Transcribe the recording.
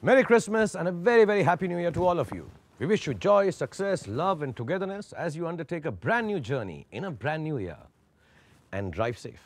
Merry Christmas and a very, very Happy New Year to all of you. We wish you joy, success, love, and togetherness as you undertake a brand new journey in a brand new year. And drive safe.